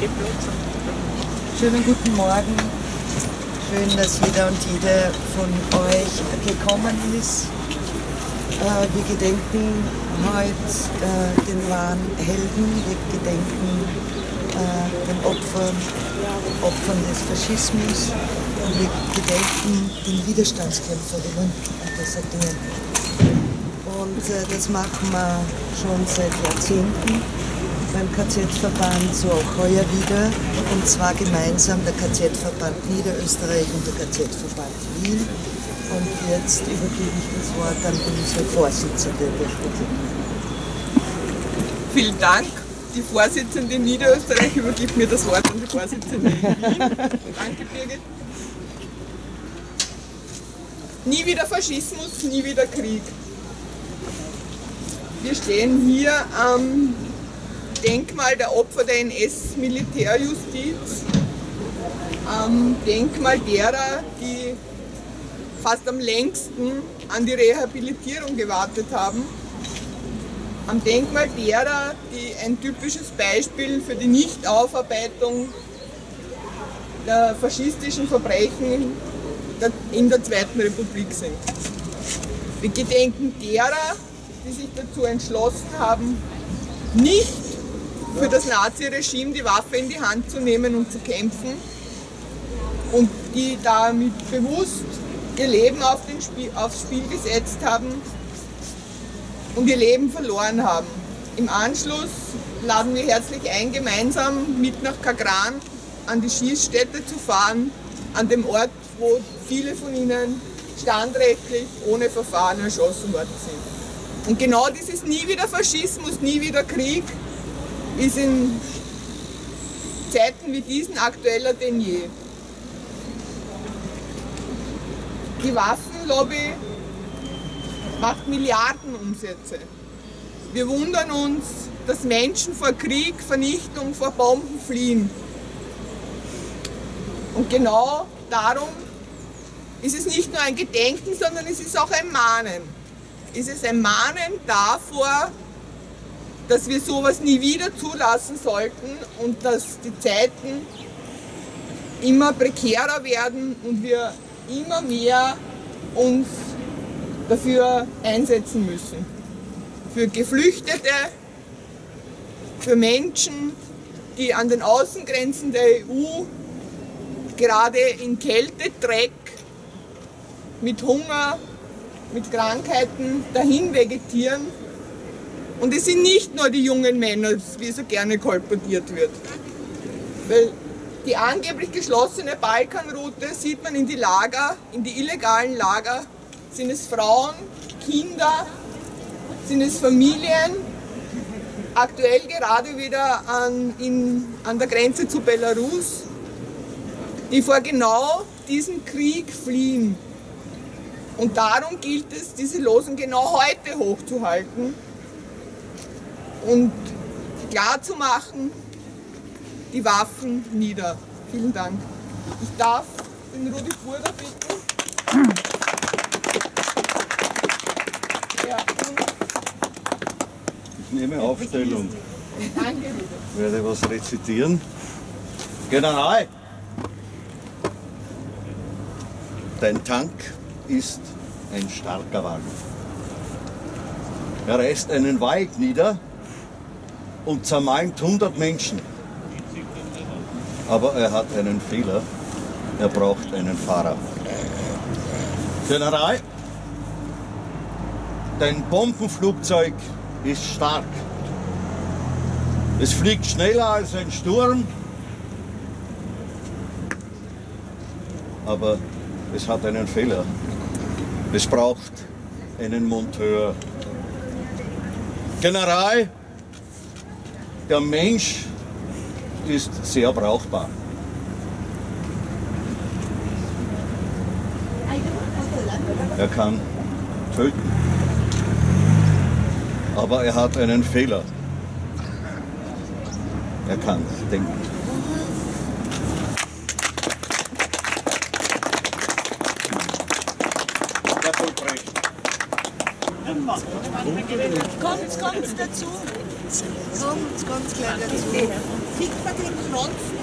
Schönen guten Morgen. Schön, dass jeder und jede von euch gekommen ist. Äh, wir gedenken heute äh, den wahren Helden, wir gedenken äh, den Opfern, Opfern des Faschismus und wir gedenken den Widerstandskämpferinnen und Dinge. Und das machen wir schon seit Jahrzehnten beim KZ-Verband, so auch heuer wieder, und zwar gemeinsam der KZ-Verband Niederösterreich und der KZ-Verband Wien. Und jetzt übergebe ich das Wort an unsere Vorsitzende der Vielen Dank. Die Vorsitzende Niederösterreich übergibt mir das Wort an die Vorsitzende Wien. Danke, Birgit. Nie wieder Faschismus, nie wieder Krieg. Wir stehen hier am Denkmal der Opfer der NS-Militärjustiz, am Denkmal derer, die fast am längsten an die Rehabilitierung gewartet haben, am Denkmal derer, die ein typisches Beispiel für die Nichtaufarbeitung der faschistischen Verbrechen in der Zweiten Republik sind. Wir gedenken derer, die sich dazu entschlossen haben, nicht für das Naziregime die Waffe in die Hand zu nehmen und zu kämpfen und die damit bewusst ihr Leben auf den Spiel, aufs Spiel gesetzt haben und ihr Leben verloren haben. Im Anschluss laden wir herzlich ein, gemeinsam mit nach Kagran an die Schießstätte zu fahren, an dem Ort, wo viele von ihnen standrechtlich ohne Verfahren erschossen worden sind. Und genau dieses nie wieder Faschismus, nie wieder Krieg ist in Zeiten wie diesen aktueller denn je. Die Waffenlobby macht Milliardenumsätze. Wir wundern uns, dass Menschen vor Krieg, Vernichtung, vor Bomben fliehen. Und genau darum ist es nicht nur ein Gedenken, sondern es ist auch ein Mahnen. Es ist ein Mahnen davor, dass wir sowas nie wieder zulassen sollten und dass die Zeiten immer prekärer werden und wir immer mehr uns dafür einsetzen müssen. Für Geflüchtete, für Menschen, die an den Außengrenzen der EU gerade in Kälte, Dreck, mit Hunger, mit Krankheiten dahin vegetieren und es sind nicht nur die jungen Männer, wie so gerne kolportiert wird. Weil die angeblich geschlossene Balkanroute sieht man in die Lager, in die illegalen Lager, sind es Frauen, Kinder, sind es Familien, aktuell gerade wieder an, in, an der Grenze zu Belarus, die vor genau diesem Krieg fliehen. Und darum gilt es, diese Losen genau heute hochzuhalten und klar zu machen, die Waffen nieder. Vielen Dank. Ich darf den Rudi Burger bitten. Ja, ich nehme Aufstellung. Danke, Ich werde was rezitieren. General, dein Tank ist ein starker Wagen. Er reißt einen Wald nieder und zermalmt 100 Menschen. Aber er hat einen Fehler. Er braucht einen Fahrer. General, dein Bombenflugzeug ist stark. Es fliegt schneller als ein Sturm, aber es hat einen Fehler. Es braucht einen Monteur. General, der Mensch ist sehr brauchbar. Er kann töten. Aber er hat einen Fehler. Er kann denken. Kommt, kommt dazu. Ganz, ganz klein dazu. Sieht man den Kranz